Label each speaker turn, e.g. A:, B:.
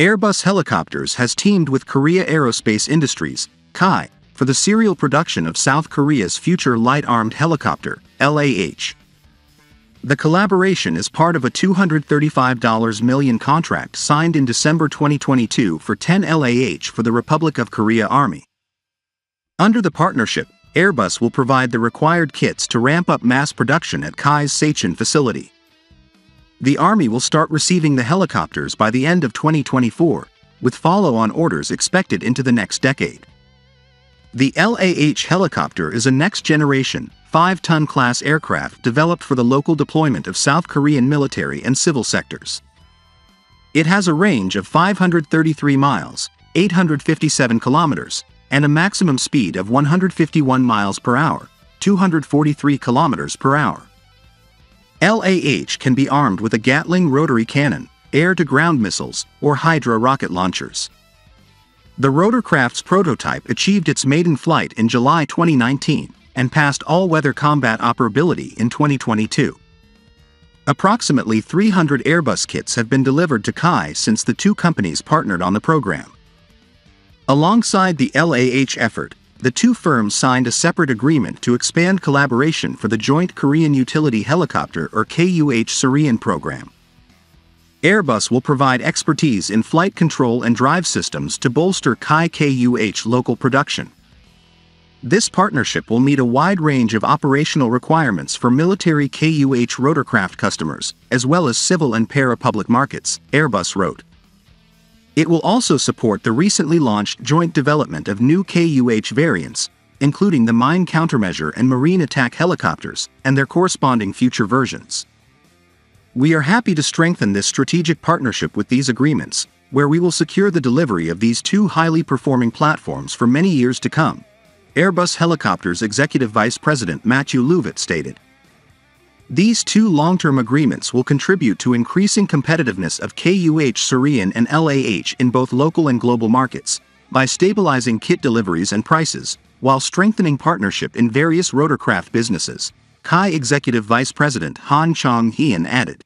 A: Airbus Helicopters has teamed with Korea Aerospace Industries, KAI, for the serial production of South Korea's future light-armed helicopter, LAH. The collaboration is part of a $235 million contract signed in December 2022 for 10 LAH for the Republic of Korea Army. Under the partnership, Airbus will provide the required kits to ramp up mass production at KAI's Sacheon facility. The Army will start receiving the helicopters by the end of 2024, with follow-on orders expected into the next decade. The LAH helicopter is a next-generation, 5-ton class aircraft developed for the local deployment of South Korean military and civil sectors. It has a range of 533 miles, 857 kilometers, and a maximum speed of 151 miles per hour, 243 kilometers per hour. LAH can be armed with a Gatling rotary cannon, air-to-ground missiles, or Hydra rocket launchers. The rotorcraft's prototype achieved its maiden flight in July 2019 and passed all-weather combat operability in 2022. Approximately 300 Airbus kits have been delivered to KAI since the two companies partnered on the program. Alongside the LAH effort, the two firms signed a separate agreement to expand collaboration for the Joint Korean Utility Helicopter or KUH Surion program. Airbus will provide expertise in flight control and drive systems to bolster KAI KUH local production. This partnership will meet a wide range of operational requirements for military KUH rotorcraft customers, as well as civil and para-public markets, Airbus wrote. It will also support the recently launched joint development of new KUH variants, including the mine countermeasure and marine attack helicopters, and their corresponding future versions. We are happy to strengthen this strategic partnership with these agreements, where we will secure the delivery of these two highly performing platforms for many years to come. Airbus Helicopters Executive Vice President Matthew Louvot stated. These two long-term agreements will contribute to increasing competitiveness of KUH Surion and LAH in both local and global markets, by stabilizing kit deliveries and prices, while strengthening partnership in various rotorcraft businesses, KAI Executive Vice President Han Chong Hyun added.